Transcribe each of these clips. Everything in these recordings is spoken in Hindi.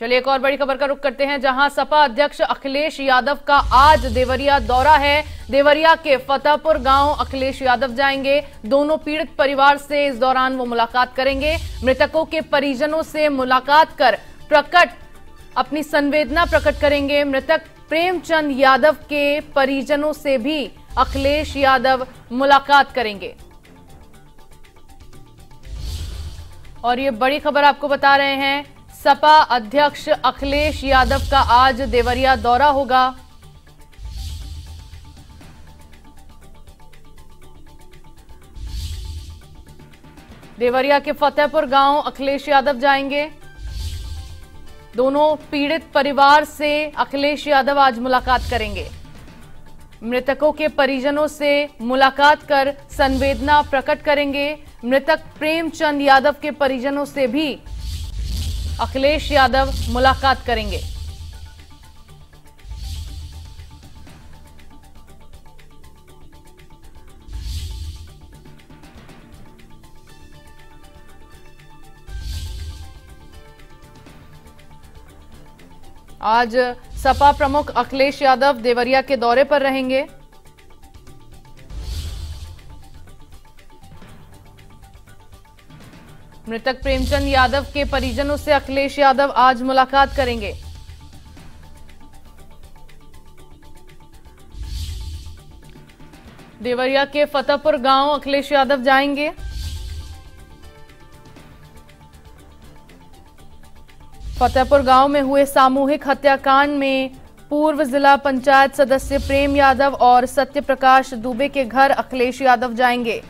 चलिए एक और बड़ी खबर का रुख करते हैं, जहाँ सपा अध्यक्ष अखिलेश यादव का आज देवरिया दौरा है। देवरिया के फतेहपुर गाँव अखिलेश यादव जाएँगे। दोनों पीड़ित परिवार से इस दौरान वो मुलाकात करेंगे। मृतकों के परिजनों से मुलाकात कर प्रकट, अपनी संवेदना प्रकट करेंगे। मृतक प्रेमचंद यादव के परिजनों से भी अखिलेश यादव मुलाकात करेंगे। और ये बड़ी खबर आपको बता रहे हैं सपा अध्यक्ष अखिलेश यादव का आज देवरिया दौरा होगा। देवरिया के फतेहपुर गाँव अखिलेश यादव जाएँगे। दोनों पीड़ित परिवार से अखिलेश यादव आज मुलाकात करेंगे। मृतकों के परिजनों से मुलाकात कर संवेदना प्रकट करेंगे। मृतक प्रेमचंद यादव के परिजनों से भी अखिलेश यादव मुलाकात करेंगे। आज सपा प्रमुख अखिलेश यादव देवरिया के दौरे पर रहेंगे। मृतक प्रेमचंद यादव के परिजनों से अखिलेश यादव आज मुलाकात करेंगे। देवरिया के फतेहपुर गाँव अखिलेश यादव जाएँगे। फतेहपुर गाँव में हुए सामूहिक हत्याकांड में पूर्व जिला पंचायत सदस्य प्रेम यादव और सत्य प्रकाश दुबे के घर अखिलेश यादव जाएँगे।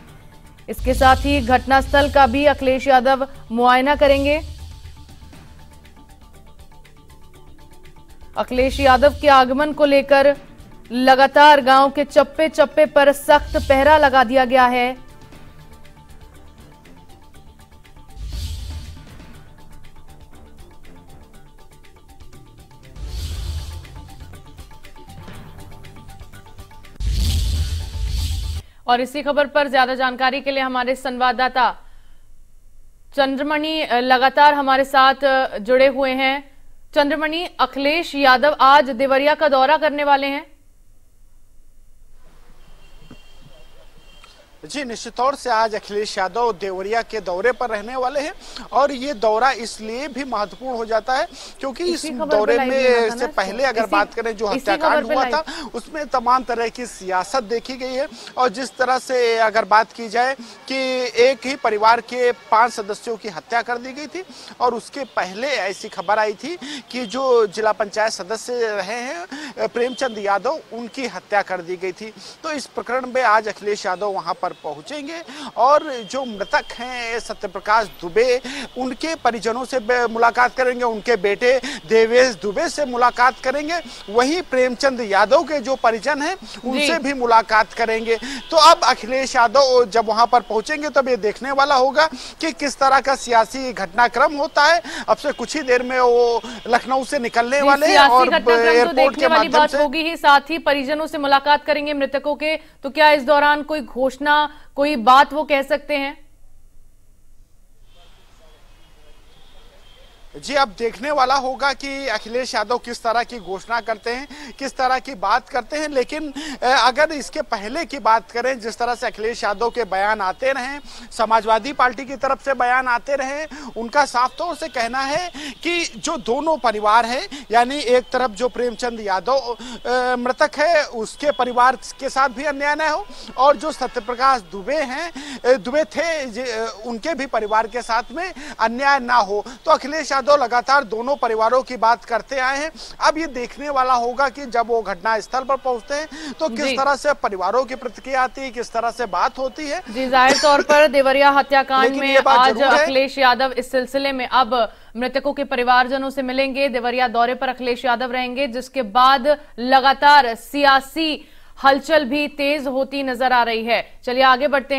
इसके साथ ही घटनास्थल का भी अखिलेश यादव मुआयना करेंगे। अखिलेश यादव के आगमन को लेकर लगातार गाँव के चप्पे चप्पे पर सख्त पहरा लगा दिया गया है। और इसी खबर पर ज़्यादा जानकारी के लिए हमारे संवाददाता चंद्रमणि लगातार हमारे साथ जुड़े हुए हैं। चंद्रमणि, अखिलेश यादव आज देवरिया का दौरा करने वाले हैं। जी निश्चित तौर से आज अखिलेश यादव देवरिया के दौरे पर रहने वाले हैं और ये दौरा इसलिए भी महत्वपूर्ण हो जाता है क्योंकि इस दौरे में से पहले अगर बात करें जो हत्याकांड हुआ था उसमें तमाम तरह की सियासत देखी गई है। और जिस तरह से अगर बात की जाए कि एक ही परिवार के पाँच सदस्यों की हत्या कर दी गई थी और उसके पहले ऐसी खबर आई थी कि जो जिला पंचायत सदस्य रहे हैं प्रेमचंद यादव उनकी हत्या कर दी गई थी। तो इस प्रकरण में आज अखिलेश यादव वहाँ पर पहुँचेंगे। और जो मृतक हैं सत्यप्रकाश दुबे उनके परिजनों से मुलाकात करेंगे। उनके बेटे देवेश दुबे से मुलाकात करेंगे। वहीं प्रेमचंद यादव के जो परिजन हैं उनसे भी मुलाकात करेंगे। तो अब अखिलेश यादव जब वहाँ पर पहुँचेंगे तब ये देखने वाला होगा कि किस तरह का सियासी घटनाक्रम होता है। अब से कुछ ही देर में वो लखनऊ से निकलने वाले और तो एयरपोर्ट के माध्यम से। होगी ही। साथ ही परिजनों से मुलाकात करेंगे मृतकों के। तो क्या इस दौरान कोई घोषणा कोई बात वो कह सकते हैं। जी, अब देखने वाला होगा कि अखिलेश यादव किस तरह की घोषणा करते हैं, किस तरह की बात करते हैं, लेकिन अगर इसके पहले की बात करें, जिस तरह से अखिलेश यादव के बयान आते रहे, समाजवादी पार्टी की तरफ़ से बयान आते रहे, उनका साफ़ तौर से कहना है कि जो दोनों परिवार है, यानी एक तरफ़ जो प्रेमचंद यादव मृतक है, उसके परिवार के साथ भी अन्याय न हो, और जो सत्यप्रकाश दुबे हैं दुबे थे उनके भी परिवार के साथ में अन्याय ना हो तो अखिलेश यादव लगातार दोनों परिवारों की बात करते आए हैं। अब ये देखने वाला होगा कि जब वो घटना स्थल पर पहुँचते हैं तो किस तरह से परिवारों की प्रतिक्रिया आती है किस तरह से बात होती है। जी ज़ाहिर तौर पर देवरिया हत्याकांड में आज अखिलेश यादव इस सिलसिले में अब मृतकों के परिवारजनों से मिलेंगे। देवरिया दौरे पर अखिलेश यादव रहेंगे जिसके बाद लगातार सियासी हलचल भी तेज होती नज़र आ रही है। चलिए आगे बढ़ते हैं।